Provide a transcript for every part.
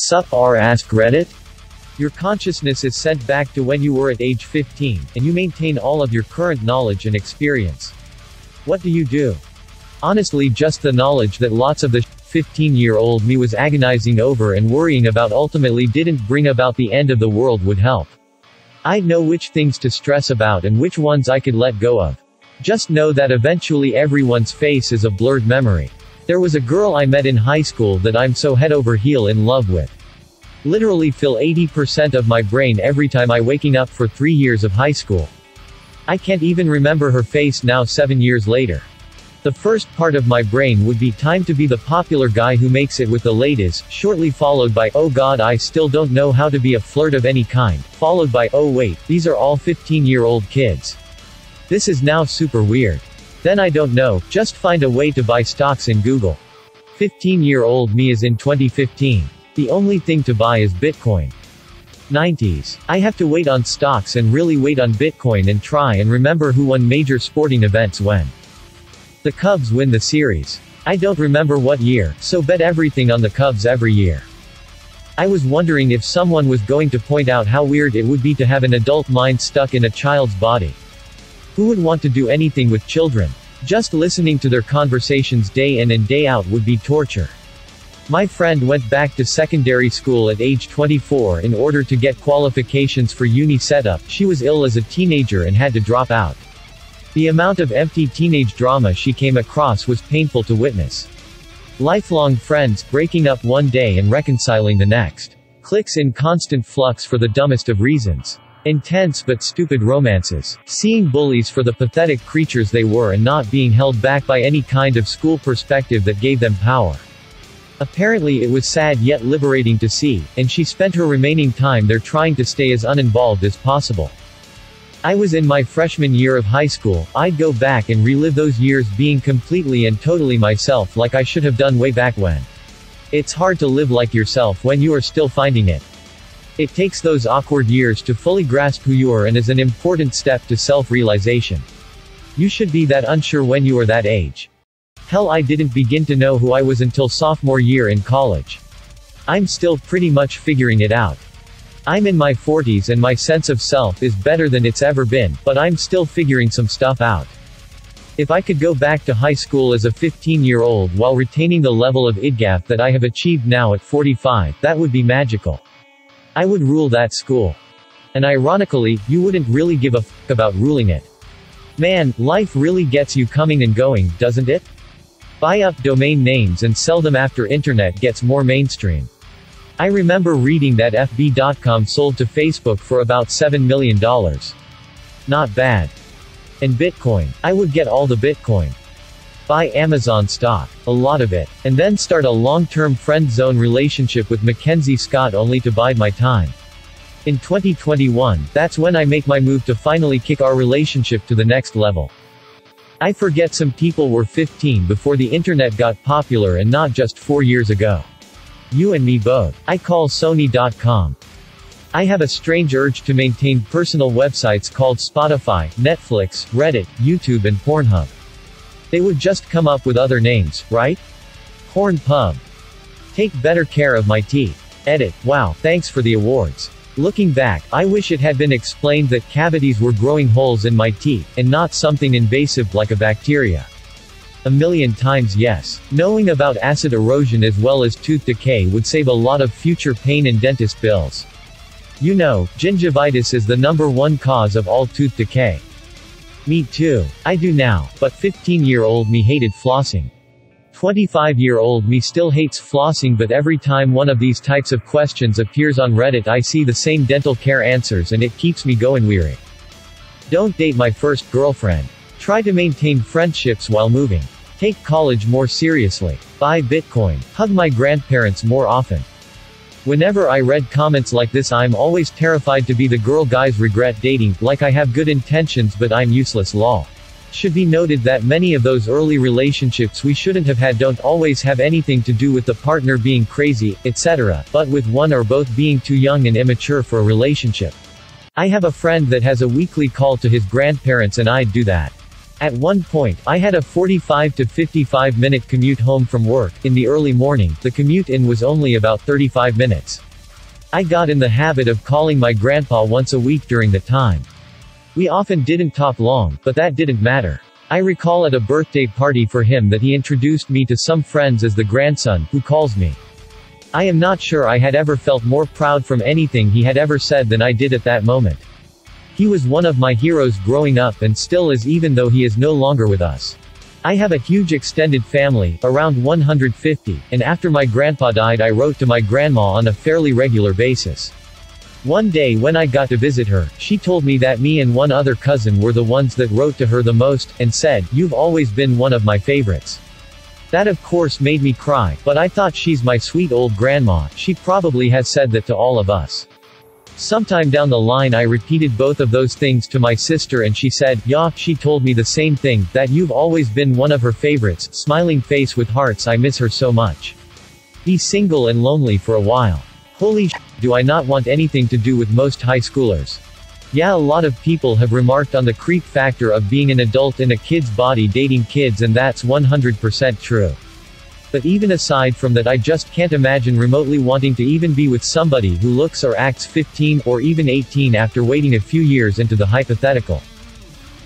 Sup r ask Reddit? Your consciousness is sent back to when you were at age 15, and you maintain all of your current knowledge and experience. What do you do? Honestly just the knowledge that lots of the 15-year-old me was agonizing over and worrying about ultimately didn't bring about the end of the world would help. I'd know which things to stress about and which ones I could let go of. Just know that eventually everyone's face is a blurred memory. There was a girl I met in high school that I'm so head over heel in love with. Literally fill 80% of my brain every time I waking up for three years of high school. I can't even remember her face now seven years later. The first part of my brain would be time to be the popular guy who makes it with the ladies, shortly followed by oh god I still don't know how to be a flirt of any kind, followed by oh wait, these are all 15 year old kids. This is now super weird. Then I don't know, just find a way to buy stocks in Google. 15 year old me is in 2015. The only thing to buy is Bitcoin. 90s. I have to wait on stocks and really wait on Bitcoin and try and remember who won major sporting events when. The Cubs win the series. I don't remember what year, so bet everything on the Cubs every year. I was wondering if someone was going to point out how weird it would be to have an adult mind stuck in a child's body. Who would want to do anything with children? Just listening to their conversations day in and day out would be torture. My friend went back to secondary school at age 24 in order to get qualifications for uni setup. She was ill as a teenager and had to drop out. The amount of empty teenage drama she came across was painful to witness. Lifelong friends, breaking up one day and reconciling the next. Clicks in constant flux for the dumbest of reasons. Intense but stupid romances. Seeing bullies for the pathetic creatures they were and not being held back by any kind of school perspective that gave them power. Apparently it was sad yet liberating to see, and she spent her remaining time there trying to stay as uninvolved as possible. I was in my freshman year of high school, I'd go back and relive those years being completely and totally myself like I should have done way back when. It's hard to live like yourself when you are still finding it. It takes those awkward years to fully grasp who you are and is an important step to self-realization. You should be that unsure when you are that age. Hell I didn't begin to know who I was until sophomore year in college. I'm still pretty much figuring it out. I'm in my 40s and my sense of self is better than it's ever been, but I'm still figuring some stuff out. If I could go back to high school as a 15 year old while retaining the level of IDGAF that I have achieved now at 45, that would be magical. I would rule that school. And ironically, you wouldn't really give a f about ruling it. Man, life really gets you coming and going, doesn't it? Buy up domain names and sell them after internet gets more mainstream. I remember reading that FB.com sold to Facebook for about $7 million. Not bad. And Bitcoin. I would get all the Bitcoin buy Amazon stock, a lot of it, and then start a long-term friend zone relationship with Mackenzie Scott only to bide my time. In 2021, that's when I make my move to finally kick our relationship to the next level. I forget some people were 15 before the internet got popular and not just 4 years ago. You and me both. I call Sony.com. I have a strange urge to maintain personal websites called Spotify, Netflix, Reddit, YouTube and Pornhub. They would just come up with other names, right? Porn Pub. Take better care of my teeth. Edit. Wow, thanks for the awards. Looking back, I wish it had been explained that cavities were growing holes in my teeth, and not something invasive like a bacteria. A million times yes. Knowing about acid erosion as well as tooth decay would save a lot of future pain and dentist bills. You know, gingivitis is the number one cause of all tooth decay. Me too. I do now, but 15 year old me hated flossing. 25 year old me still hates flossing but every time one of these types of questions appears on Reddit I see the same dental care answers and it keeps me going weary. Don't date my first girlfriend. Try to maintain friendships while moving. Take college more seriously. Buy Bitcoin. Hug my grandparents more often. Whenever I read comments like this I'm always terrified to be the girl guys regret dating, like I have good intentions but I'm useless lol. Should be noted that many of those early relationships we shouldn't have had don't always have anything to do with the partner being crazy, etc., but with one or both being too young and immature for a relationship. I have a friend that has a weekly call to his grandparents and I'd do that. At one point, I had a 45 to 55 minute commute home from work. In the early morning, the commute in was only about 35 minutes. I got in the habit of calling my grandpa once a week during the time. We often didn't talk long, but that didn't matter. I recall at a birthday party for him that he introduced me to some friends as the grandson, who calls me. I am not sure I had ever felt more proud from anything he had ever said than I did at that moment. He was one of my heroes growing up and still is even though he is no longer with us. I have a huge extended family, around 150, and after my grandpa died I wrote to my grandma on a fairly regular basis. One day when I got to visit her, she told me that me and one other cousin were the ones that wrote to her the most, and said, you've always been one of my favorites. That of course made me cry, but I thought she's my sweet old grandma, she probably has said that to all of us. Sometime down the line I repeated both of those things to my sister and she said, yeah, she told me the same thing, that you've always been one of her favorites, smiling face with hearts I miss her so much. Be single and lonely for a while. Holy sh do I not want anything to do with most high schoolers. Yeah a lot of people have remarked on the creep factor of being an adult in a kid's body dating kids and that's 100% true. But even aside from that I just can't imagine remotely wanting to even be with somebody who looks or acts 15 or even 18 after waiting a few years into the hypothetical.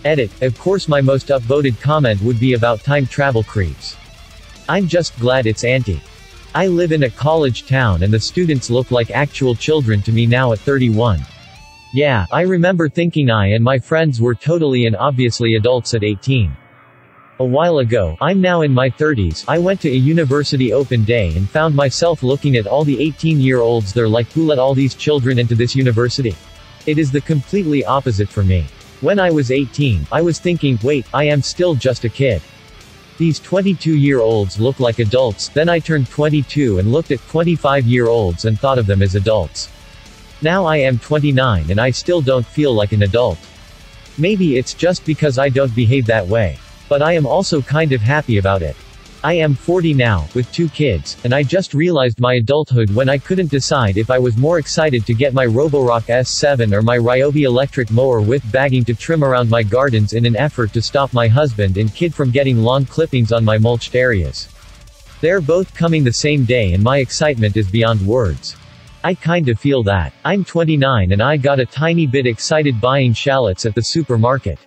Edit, of course my most upvoted comment would be about time travel creeps. I'm just glad it's anti. I live in a college town and the students look like actual children to me now at 31. Yeah, I remember thinking I and my friends were totally and obviously adults at 18. A while ago, I'm now in my 30s, I went to a university open day and found myself looking at all the 18-year-olds there like who let all these children into this university? It is the completely opposite for me. When I was 18, I was thinking, wait, I am still just a kid. These 22-year-olds look like adults, then I turned 22 and looked at 25-year-olds and thought of them as adults. Now I am 29 and I still don't feel like an adult. Maybe it's just because I don't behave that way. But I am also kind of happy about it. I am 40 now, with two kids, and I just realized my adulthood when I couldn't decide if I was more excited to get my Roborock S7 or my Ryobi electric mower with bagging to trim around my gardens in an effort to stop my husband and kid from getting lawn clippings on my mulched areas. They're both coming the same day and my excitement is beyond words. I kind of feel that. I'm 29 and I got a tiny bit excited buying shallots at the supermarket.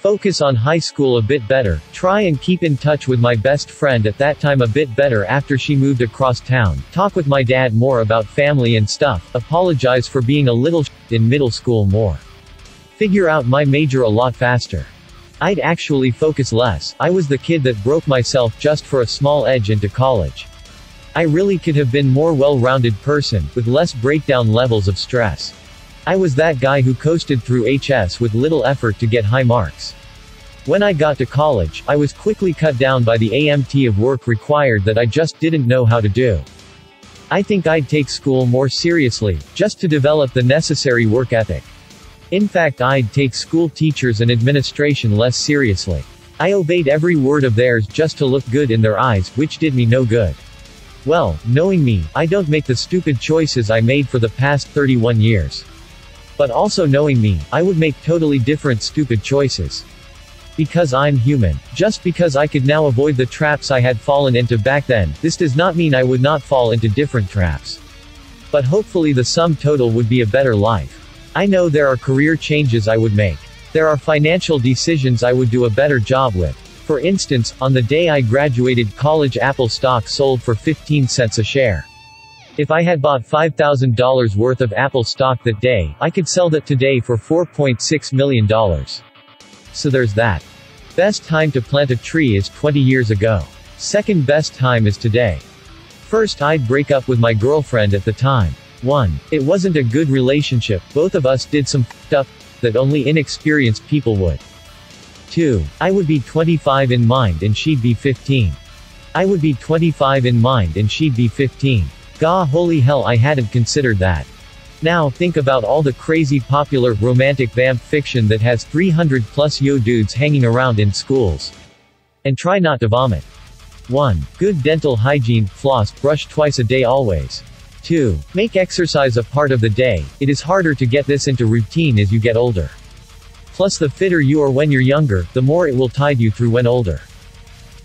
Focus on high school a bit better, try and keep in touch with my best friend at that time a bit better after she moved across town, talk with my dad more about family and stuff, apologize for being a little in middle school more. Figure out my major a lot faster. I'd actually focus less, I was the kid that broke myself just for a small edge into college. I really could have been more well-rounded person, with less breakdown levels of stress. I was that guy who coasted through HS with little effort to get high marks. When I got to college, I was quickly cut down by the AMT of work required that I just didn't know how to do. I think I'd take school more seriously, just to develop the necessary work ethic. In fact I'd take school teachers and administration less seriously. I obeyed every word of theirs just to look good in their eyes, which did me no good. Well, knowing me, I don't make the stupid choices I made for the past 31 years. But also knowing me, I would make totally different stupid choices. Because I'm human. Just because I could now avoid the traps I had fallen into back then, this does not mean I would not fall into different traps. But hopefully the sum total would be a better life. I know there are career changes I would make. There are financial decisions I would do a better job with. For instance, on the day I graduated college Apple stock sold for 15 cents a share. If I had bought $5,000 worth of Apple stock that day, I could sell that today for $4.6 million. So there's that. Best time to plant a tree is 20 years ago. Second best time is today. First I'd break up with my girlfriend at the time. 1. It wasn't a good relationship, both of us did some stuff that only inexperienced people would. 2. I would be 25 in mind and she'd be 15. I would be 25 in mind and she'd be 15. Gah holy hell I hadn't considered that. Now, think about all the crazy popular, romantic vamp fiction that has 300 plus yo dudes hanging around in schools. And try not to vomit. 1. Good dental hygiene, floss, brush twice a day always. 2. Make exercise a part of the day, it is harder to get this into routine as you get older. Plus the fitter you are when you're younger, the more it will tide you through when older.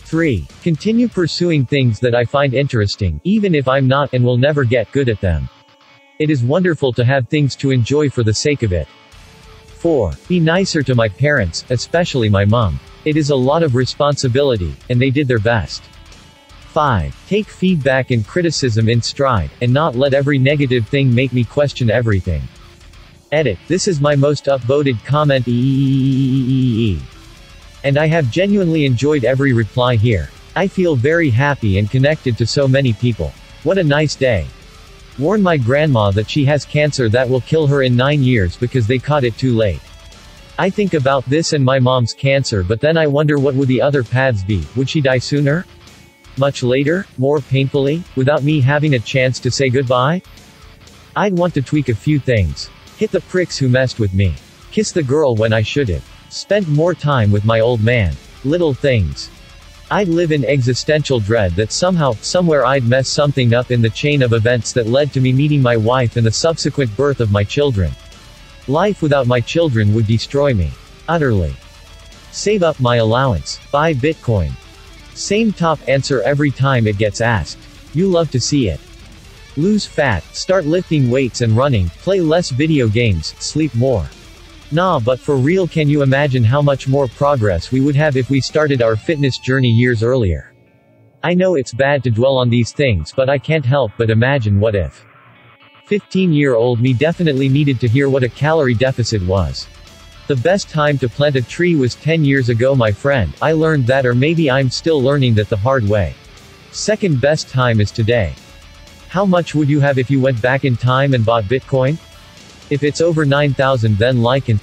3. Continue pursuing things that I find interesting, even if I'm not and will never get good at them. It is wonderful to have things to enjoy for the sake of it. 4. Be nicer to my parents, especially my mom. It is a lot of responsibility, and they did their best. 5. Take feedback and criticism in stride, and not let every negative thing make me question everything. Edit. This is my most upvoted comment. And I have genuinely enjoyed every reply here. I feel very happy and connected to so many people. What a nice day. Warn my grandma that she has cancer that will kill her in 9 years because they caught it too late. I think about this and my mom's cancer but then I wonder what would the other paths be, would she die sooner? Much later? More painfully? Without me having a chance to say goodbye? I'd want to tweak a few things. Hit the pricks who messed with me. Kiss the girl when I should've. Spent more time with my old man. Little things. I'd live in existential dread that somehow, somewhere I'd mess something up in the chain of events that led to me meeting my wife and the subsequent birth of my children. Life without my children would destroy me. Utterly. Save up my allowance. Buy Bitcoin. Same top answer every time it gets asked. You love to see it. Lose fat, start lifting weights and running, play less video games, sleep more. Nah but for real can you imagine how much more progress we would have if we started our fitness journey years earlier? I know it's bad to dwell on these things but I can't help but imagine what if. 15 year old me definitely needed to hear what a calorie deficit was. The best time to plant a tree was 10 years ago my friend, I learned that or maybe I'm still learning that the hard way. Second best time is today. How much would you have if you went back in time and bought Bitcoin? If it's over 9,000 then like and